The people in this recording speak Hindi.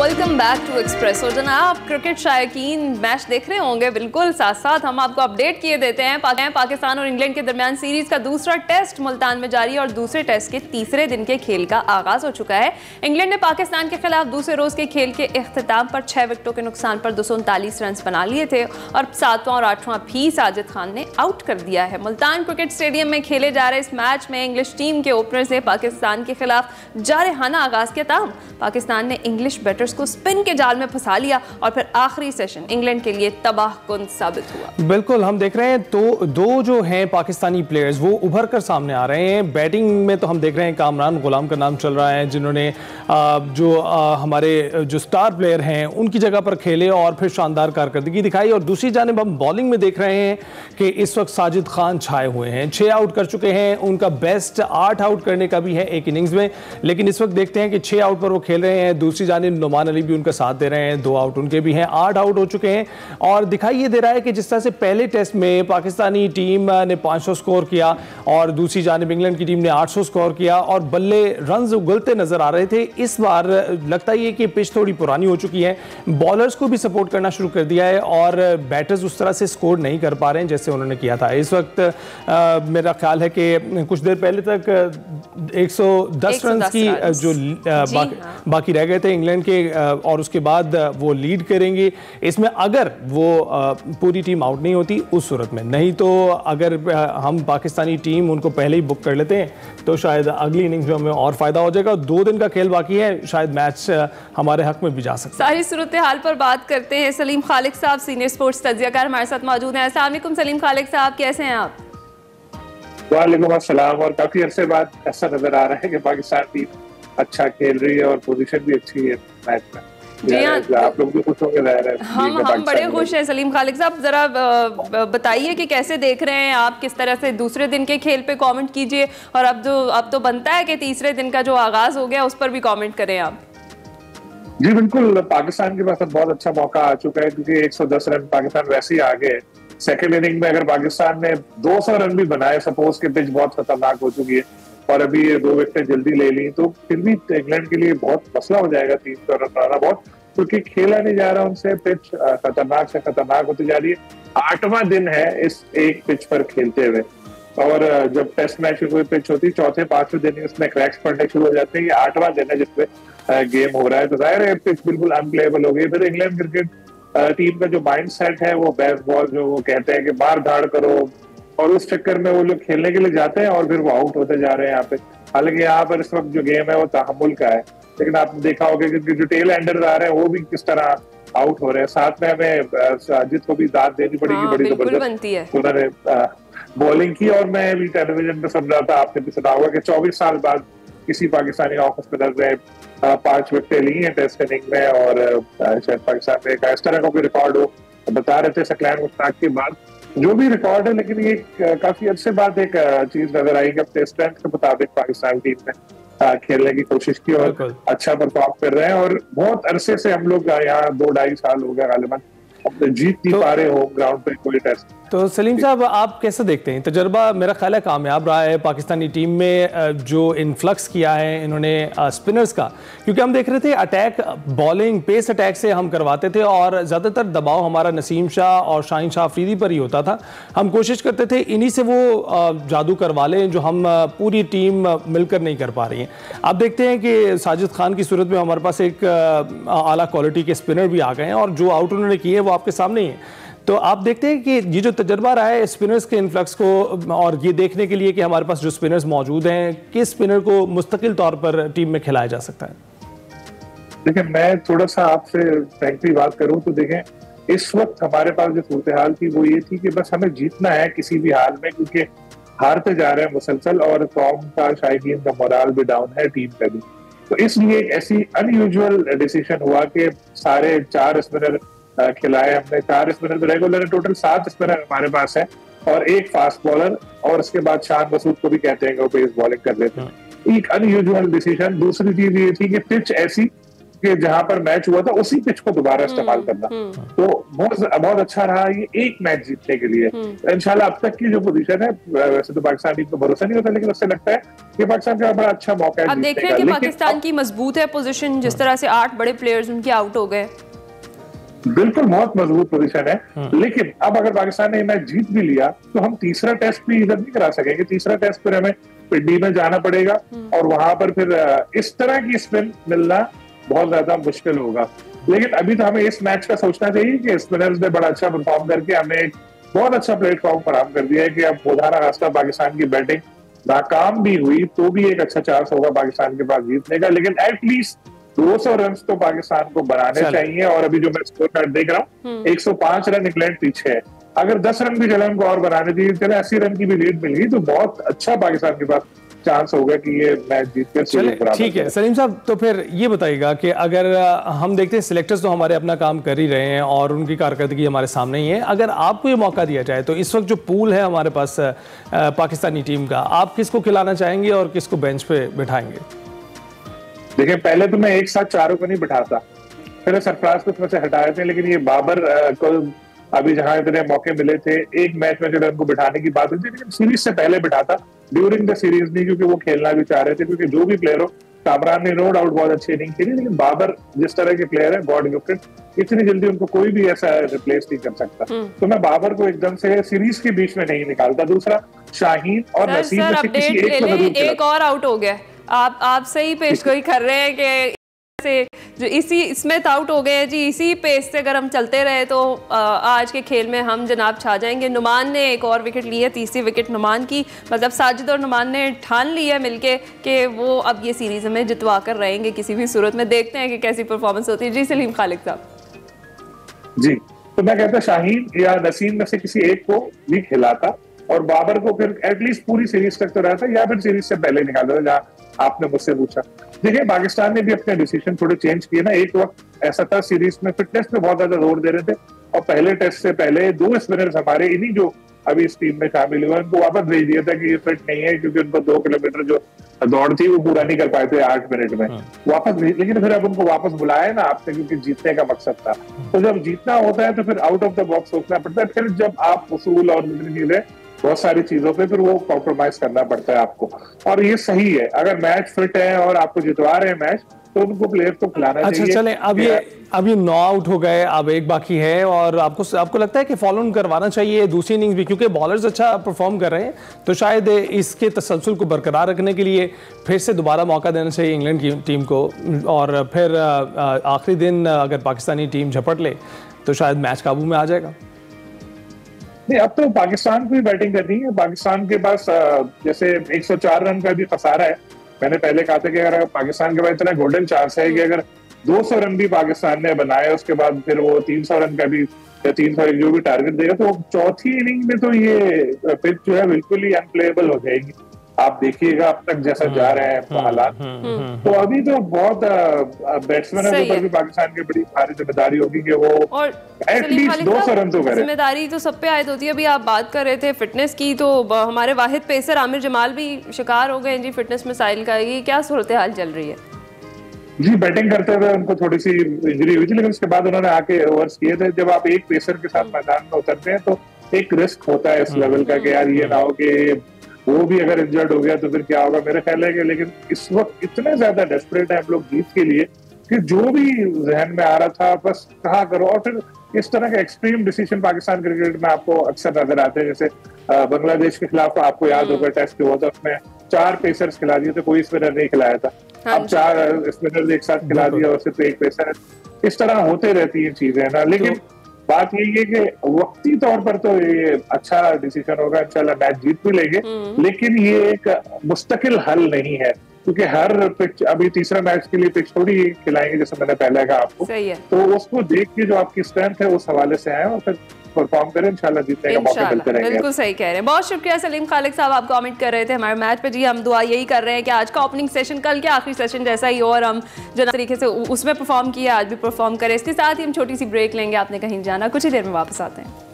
वेलकम बैक टू एक्सप्रेस और जना आप क्रिकेट शायकीन मैच देख रहे होंगे, बिल्कुल। साथ साथ हम आपको अपडेट किए देते हैं पाकिस्तान और इंग्लैंड के दरमियान सीरीज़ का दूसरा टेस्ट मुल्तान में जारी और दूसरे टेस्ट के तीसरे दिन के खेल का आगाज़ हो चुका है। इंग्लैंड ने पाकिस्तान के खिलाफ दूसरे रोज के खेल के अख्ताम पर छह विकटों के नुकसान पर दो सौ उनतालीस रन बना लिए थे और सातवां और आठवां भी साजिद खान ने आउट कर दिया है। मुल्तान क्रिकेट स्टेडियम में खेले जा रहे इस मैच में इंग्लिश टीम के ओपनर्स ने पाकिस्तान के खिलाफ जारहाना आगाज़ के ताम पाकिस्तान ने इंग्लिश बैटर्स को स्पिन के जाल में फंसा लिया और फिर आखिरी सेशन इंग्लैंड के लिए तबाह कुन साबित हुआ। बिल्कुल, हम देख रहे हैं तो दो जो हैं पाकिस्तानी प्लेयर्स वो उभर कर सामने आ रहे हैं। बैटिंग में तो हम देख रहे हैं कामरान, गुलाम का नाम चल रहा है, जिन्होंने जो हमारे, जो स्टार प्लेयर हैं, उनकी जगह पर खेले और फिर शानदार कारकर्दगी दिखाई। और दूसरी जानब हम बॉलिंग में देख रहे हैं कि इस वक्त साजिद खान छाए हुए हैं। छः आउट कर चुके हैं, उनका बेस्ट आठ आउट करने का भी है एक इनिंग्स में। लेकिन इस वक्त देखते हैं कि छः आउट पर वो खेल रहे हैं। दूसरी जानब नुमान अली भी उनका साथ दे रहे हैं दो आउट उनके भी हैं आठ आउट हो चुके हैं। और दिखाई ये दे रहा है कि जिस तरह से पहले टेस्ट में पाकिस्तानी टीम ने 500 स्कोर किया और दूसरी जानब इंग्लैंड की टीम ने 800 स्कोर किया और बल्ले रन उगलते नज़र आ रहे थे। इस बार लगता ही है कि पिच थोड़ी पुरानी हो चुकी है। बॉलर्स को भी सपोर्ट करना शुरू कर दिया है और बैटर्स उस तरह से स्कोर नहीं कर पा रहे हैं जैसे उन्होंने किया था। इस वक्त आ, मेरा ख्याल है कि कुछ देर पहले तक 110 रन की जो बाकी, हाँ। बाकी रह गए थे इंग्लैंड के और उसके बाद वो लीड करेंगे। इसमें अगर वो पूरी टीम आउट नहीं होती उस सूरत में। नहीं तो अगर हम पाकिस्तानी टीम उनको पहले ही बुक कर लेते हैं तो शायद अगली इनिंग्स में हमें और फ़ायदा हो जाएगा। दो दिन का खेल बाकी है शायद मैच हमारे हक में भी जा सकता सारी सूरत हाल पर बात करते हैं सलीम खालिक साहब सीनियर स्पोर्ट्स तजियाकार हमारे साथ मौजूद हैं। असलम सलीम खालिक साहब कैसे हैं आप? वालेकुम अस्सलाम और काफ़ी अरसे बाद ऐसा नज़र आ रहा है कि पाकिस्तान टीम अच्छा खेल रही है और पोजीशन भी अच्छी है मैच में। जी हाँ। आप लोग भी खुश होंगे हम हम बड़े खुश हैं सलीम खालिक साहब जरा बताइए कि कैसे देख रहे हैं आप किस तरह से दूसरे दिन के खेल पे कमेंट कीजिए और अब जो अब तो बनता है कि तीसरे दिन का जो आगाज़ हो गया उस पर भी कमेंट करें आप। जी बिल्कुल पाकिस्तान के पास बहुत अच्छा मौका आ चुका है क्योंकि 110 रन पाकिस्तान वैसे ही आगे सेकेंड इनिंग में अगर पाकिस्तान ने 200 रन भी बनाए सपोज़ के पिच बहुत खतरनाक हो चुकी है और अभी ये दो विकेटें जल्दी ले ली तो फिर भी इंग्लैंड के लिए बहुत मसला हो जाएगा तीन सौ रन बनाना बहुत, क्योंकि खेला नहीं जा रहा उनसे पिच खतरनाक से खतरनाक होती जा रही है। आठवां दिन है इस एक पिच पर खेलते हुए और जब टेस्ट मैच की कोई पिच होती, चौथे, पाँचवें दिन उसमें क्रैक्स पड़ने शुरू हो जाते हैं। ये आठवां दिन है जिसपे गेम हो रहा है। तो ज़ाहिर है पिच बिल्कुल अनप्लेबल हो गई फिर इंग्लैंड क्रिकेट टीम का जो माइंड सेट है वो बैस बॉल जो वो कहते हैं कि मार धाड़ करो और उस चक्कर में वो लोग खेलने के लिए जाते हैं और फिर वो आउट होते जा रहे हैं यहाँ पे। हालाँकि यहाँ पर इस वक्त जो गेम है वो तहमुल का है। लेकिन आपने देखा होगा कि जो टेल एंडर आ रहे हैं वो भी किस तरह आउट हो रहे हैं। साथ में हमें साजिद को भी दाद देनी पड़ेगी हाँ, बड़ी ज़बरदस्त। उन्होंने बॉलिंग की और मैं भी टेलीविज़न पे समझ था आपने भी सुना होगा कि चौबीस साल बाद किसी पाकिस्तानी ऑफ़िस में ने पाँच विकेटें ली हैं टेस्ट इनिंग में और शायद पाकिस्तान में इस तरह का कोई रिकॉर्ड हो। बता रहे थे सकलैन मुश्ताक के बाद। जो भी रिकॉर्ड है लेकिन ये काफ़ी अच्छे बात एक चीज़ नज़र आई कि अपने स्ट्रेंथ के मुताबिक पाकिस्तान टीम ने खेलने की कोशिश की और अच्छा परफॉर्म कर रहे हैं और बहुत अरसे से हम लोग यहाँ दो ढाई साल हो गया गालिबन जीत नहीं तो, पा रहे होम ग्राउंड पे कोई टेस्ट तो सलीम साहब आप कैसे देखते हैं? तजर्बा मेरा ख्याल है कामयाब रहा है पाकिस्तानी टीम में जो इन्फ्लक्स किया है इन्होंने स्पिनर्स का। क्योंकि हम देख रहे थे अटैक बॉलिंग पेस अटैक से हम करवाते थे और ज़्यादातर दबाव हमारा नसीम शाह और शाहिन शाह अफरीदी पर ही होता था। हम कोशिश करते थे इन्हीं से वो जादू करवा लें जो हम पूरी टीम मिलकर नहीं कर पा रही हैं। आप देखते हैं कि साजिद खान की सूरत में हमारे पास एक आला क्वालिटी के स्पिनर भी आ गए हैं और जो आउट उन्होंने किए हैं वो आपके सामने ही है। तो आप देखते हैं कि ये जो तजर्बा रहा है स्पिनर्स के इन्फ्लक्स को, और ये देखने के लिए कि हमारे पास जो स्पिनर्स मौजूद हैं, किस स्पिनर को मुस्तकिल तौर पर टीम में खिलाया जा सकता है? देखिए, मैं थोड़ा सा आपसे फ्रेंकली बात करूँ तो देखें, इस वक्त हमारे पास जो सूरत हाल थी वो ये थी कि बस हमें जीतना है किसी भी हाल में, क्योंकि हारते जा रहे हैं मुसलसल, और कौम का शायद का मोराल भी डाउन है टीम का भी। तो इसलिए एक ऐसी अनयूजुअल डिसीज़न हुआ कि सारे चार स्पिनर खिलाए हमने चार स्पिनर रेगुलर टोटल सात स्पिनर हमारे पास है। और एक फास्ट बॉलर और उसके बाद शान मसूद को भी कहते हैं वो पेस बॉलिंग कर लेते हैं। एक अनयूजुअल डिसीज़न दूसरी चीज़ ये थी कि पिच ऐसी के जहाँ पर मैच हुआ था उसी पिच को दोबारा इस्तेमाल हम्म, करना। हम्म। तो बहुत बहुत अच्छा रहा ये एक मैच जीतने के लिए। हम्म। इंशाल्लाह अब तक की जो पोजीशन है वैसे तो पाकिस्तान टीम को भरोसा नहीं होता लेकिन उससे लगता है कि पाकिस्तान का बड़ा अच्छा मौका है अब देख रहे हैं कि पाकिस्तान की मज़बूत है पोजीशन जिस तरह से आठ बड़े प्लेयर्स उनके आउट हो गए। बिल्कुल बहुत मज़बूत पोजीशन है हम्म। लेकिन अब अगर पाकिस्तान ने ये मैच जीत भी लिया तो हम तीसरा टेस्ट भी इधर नहीं करा सकेंगे तीसरा टेस्ट फिर हमें पिंडी में जाना पड़ेगा हम्म। और वहाँ पर फिर इस तरह की स्पिन मिलना बहुत ज़्यादा मुश्किल होगा लेकिन अभी तो हमें इस मैच का सोचना चाहिए कि स्पिनर्स ने बड़ा अच्छा परफॉर्म करके हमें एक बहुत अच्छा प्लेटफॉर्म फराम कर दिया है कि अब बुधाना रास्ता पाकिस्तान की बैटिंग नाकाम भी हुई तो भी एक अच्छा चांस होगा पाकिस्तान के पास जीतने का लेकिन एटलीस्ट 200 रन तो पाकिस्तान को बनाने चाहिए और अभी जो मैं स्कोर कार्ड देख रहा हूँ हम्म। 105 रन इंग्लैंड पीछे है। अगर 10 रन भी चले हमको और बनाने चाहिए चले 80 रन की भी लीड मिल गई तो बहुत अच्छा पाकिस्तान के पास चांस होगा कि ये मैच जीत कर चले ठीक है। सलीम साहब तो फिर ये बताइएगा कि अगर हम देखते हैं सिलेक्टर्स तो हमारे अपना काम कर ही रहे हैं और उनकी कारकर्दगी हमारे सामने ही है। अगर आपको ये मौका दिया जाए तो इस वक्त जो पूल है हमारे पास पाकिस्तानी टीम का आप किसको खिलाना चाहेंगे और किसको बेंच पे बिठाएँगे? देखिए पहले तो मैं एक साथ चारों को नहीं बिठाता। फिर सरफराज को उसमें से हटाए थे लेकिन ये बाबर को अभी जहाँ इतने मौके मिले थे एक मैच में जो है उनको बिठाने की बात हुई थी लेकिन सीरीज़ से पहले बिठाता ड्यूरिंग द सीरीज़ नहीं क्योंकि वो खेलना भी चाह रहे थे क्योंकि जो भी प्लेयर हो कामरान ने नो डाउट बहुत अच्छी इनिंग खेली लेकिन बाबर जिस तरह के प्लेयर है गॉड गिफ्टेड इतनी जल्दी उनको कोई भी ऐसा रिप्लेस नहीं कर सकता। हम्म। तो मैं बाबर को एकदम से सीरीज़ के बीच में नहीं निकालता दूसरा शाहीन और नसीम में से किसी एक को लें ज़रूर खिलाता। एक और आउट हो गया। आप आप सही पेश गोई कर रहे हैं कि से जो इसी स्मिथ आउट हो गए हैं जी, इसी पेस से अगर हम चलते रहे तो आज के खेल में हम जनाब छा जाएँगे। नुमान ने एक और विकेट ली है, तीसरी विकेट नुमान की। मतलब साजिद और नुमान ने ठान ली है मिलके कि वो अब ये सीरीज़ हमें जितवा कर रहेंगे किसी भी सूरत में। देखते हैं कि कैसी परफॉर्मेंस होती है। जी, सलीम खालिद साहब। जी तो मैं कहता शाहीन या नसीम में से किसी एक को भी खिलाता। और बाबर को फिर एटलीस्ट पूरी सीरीज़ तक तो रहता या फिर सीरीज़ से पहले निकाल था जहाँ आपने मुझसे पूछा। देखिए पाकिस्तान ने भी अपने डिसीज़न थोड़े चेंज किए ना। एक वक्त ऐसा था सीरीज़ में फिटनेस पे बहुत ज़्यादा ज़ोर दे रहे थे और पहले टेस्ट से पहले दो स्पिनर्स हमारे इन्हीं जो अभी इस टीम में शामिल हुए उनको वापस भेज दिया था कि ये फिट नहीं है क्योंकि उनको दो किलोमीटर जो दौड़ थी वो पूरा नहीं कर पाए थे आठ मिनट में। वापस भेज लेकिन फिर अब उनको वापस बुलाया ना आपसे क्योंकि जीतने का मकसद था। तो जब जीतना होता है तो फिर आउट ऑफ़ द बॉक्स सोचना पड़ता है। फिर जब आप उसूल और दूसरी चीज़ें बहुत सारी चीज़ों पे फिर वो कॉम्प्रोमाइज करना पड़ता है आपको। और ये सही है। अगर मैच फिट है और आपको जितवा रहे हैं मैच तो उनको प्लेयर को खिलाना अच्छा चाहिए। अब ये अब ये नौ आउट हो गए अब एक बाकी है और आपको आपको लगता है कि फॉलो ऑन करवाना चाहिए दूसरी इनिंग्स भी क्योंकि बॉलर्स अच्छा परफॉर्म कर रहे हैं। तो शायद इसके तसलसल को बरकरार रखने के लिए फिर से दोबारा मौका देना चाहिए इंग्लैंड की टीम को। और फिर आखिरी दिन अगर पाकिस्तानी टीम झपट ले तो शायद मैच काबू में आ जाएगा। अब तो पाकिस्तान को ही बैटिंग करनी है। पाकिस्तान के पास जैसे 104 रन का भी खसारा है। मैंने पहले कहा था कि अगर पाकिस्तान के पास इतना गोल्डन चांस है कि अगर 200 रन भी पाकिस्तान ने बनाए उसके बाद फिर वो 300 रन का भी या 300 जो भी टारगेट देगा तो चौथी इनिंग में तो ये पिच जो है बिल्कुल ही अनप्लेबल हो जाएगी। आप देखिएगा अब तक जैसा जा रहे हैं हालात। तो अभी तो बहुत बैट्समैन के ऊपर भी पाकिस्तान की बड़ी भारी ज़िम्मेदारी होगी कि वो खालिद 200 साहब, रन तो करे। ज़िम्मेदारी तो सब पे आयद होती है। अभी आप बात कर रहे थे फिटनेस की तो हमारे वाहिद पेसर आमिर जमाल भी शिकार हो गए जी फिटनेस मिसाइल का ये क्या सूरत हाल चल रही है? जी बैटिंग करते हुए उनको थोड़ी सी इंजरी हुई थी लेकिन उसके बाद उन्होंने आके ओवर्स किए थे। जब आप एक पेसर के साथ मैदान में उतरते हैं तो एक रिस्क होता है इस लेवल का कि यार ये ना हो कि वो भी अगर इंजर्ड हो गया तो फिर क्या होगा? मेरा ख्याल है कि लेकिन इस वक्त इतने ज़्यादा डेस्परेट है हम लोग जीत के लिए कि जो भी जहन में आ रहा था बस कहा करो। और फिर इस तरह के एक्सट्रीम डिसीज़न पाकिस्तान क्रिकेट में आपको अक्सर नज़र आते हैं। जैसे बांग्लादेश के खिलाफ आपको याद होगा टेस्ट हुआ था उसमें चार पेसर्स खिला दिए थे कोई स्पिनर नहीं खिलाया था। हाँ अब चार स्पिनर एक साथ खिला दिया और सिर्फ़ एक पेसर इस तरह होते रहती है चीज़ें ना? लेकिन बात यही है कि वक्ती तौर पर तो ये अच्छा डिसीज़न होगा चल मैच जीत भी लेंगे। लेकिन ये एक मुस्तकिल हल नहीं है क्योंकि हर पिच अभी तीसरा मैच के लिए पिच थोड़ी खिलाएँगे जैसे मैंने पहले कहा आपको। सही है। तो उसको देख के जो आपकी स्ट्रेंथ है उस हवाले से आए और फिर परफॉर्म करें इंशाल्लाह जीतने का मौका मिलते रहेंगे। बिल्कुल सही कह रहे हैं। बहुत शुक्रिया सलीम खालिक साहब आप कमेंट कर रहे थे हमारे मैच पे। जी हम दुआ यही कर रहे हैं कि आज का ओपनिंग सेशन कल के आखिरी सेशन जैसा ही हो और हम जो तरीके से उसमें परफॉर्म किया आज भी परफॉर्म करें। इसके साथ ही हम छोटी सी ब्रेक लेंगे। आपने कहीं जाना कुछ ही देर में वापस आते हैं।